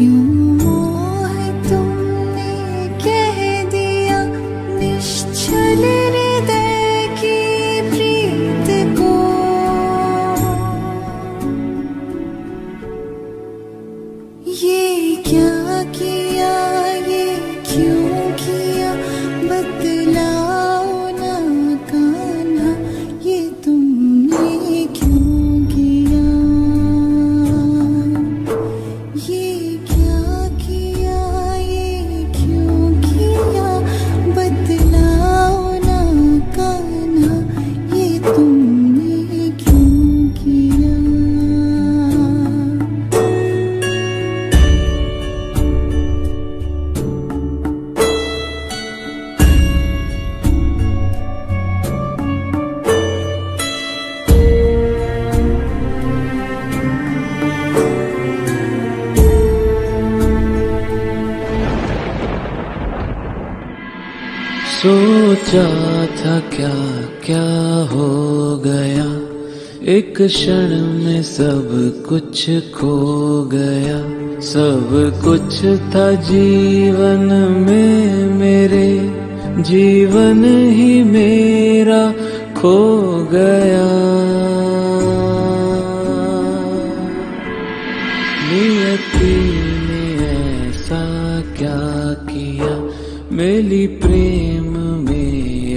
you सोचा था क्या क्या हो गया? एक क्षण में सब कुछ खो गया। सब कुछ था जीवन में मेरे। जीवन ही मेरा खो गया। नियति ने ऐसा क्या किया? मेरी प्रेम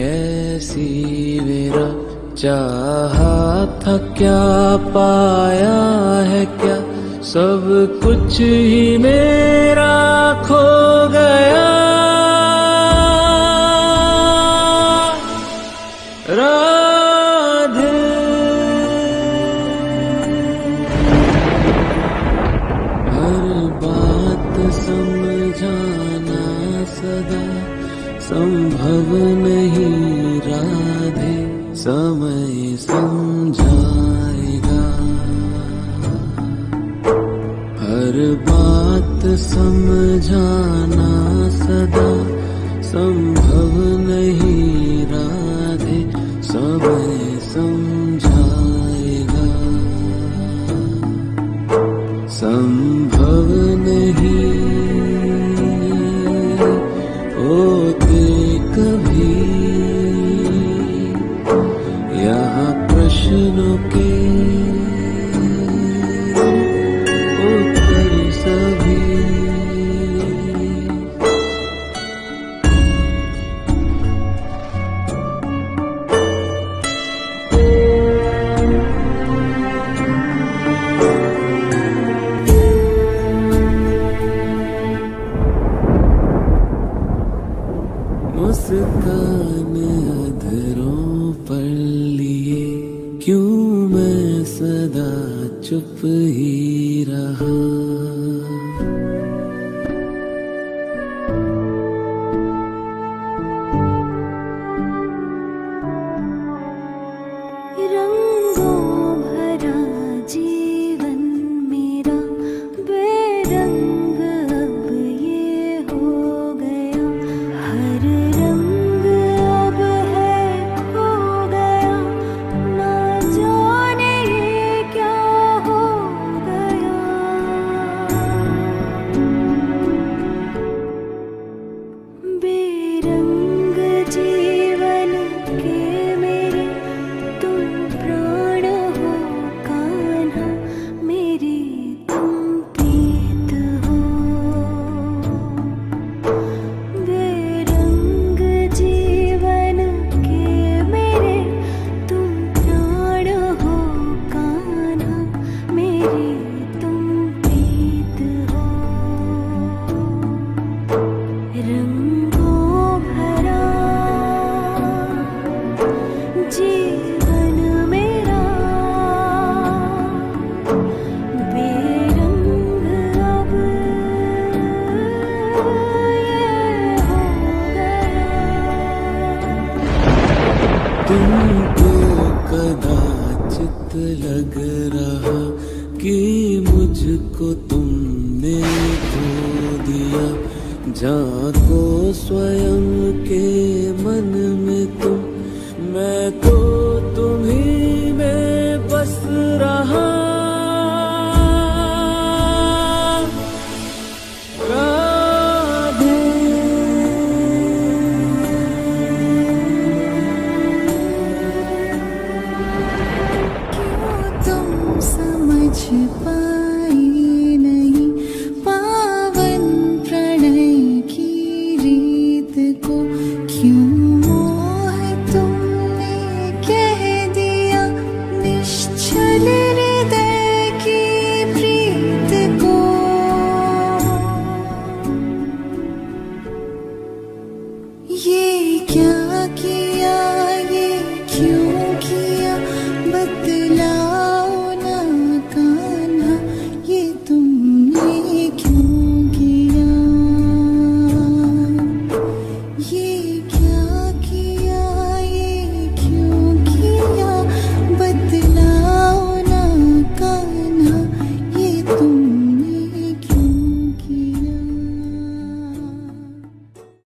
ऐसी वेरा चाहा था क्या, पाया है क्या? सब कुछ ही मेरा खो गया। राधे। हर बात समझाना सदा संभव समझाएगा। हर बात समझाना सदा संभव नहीं। पर लिए क्यों मैं सदा चुप ही कि मुझको तुमने खो दिया। जाको स्वयं के मन में तुम। मैं तो तुम्ही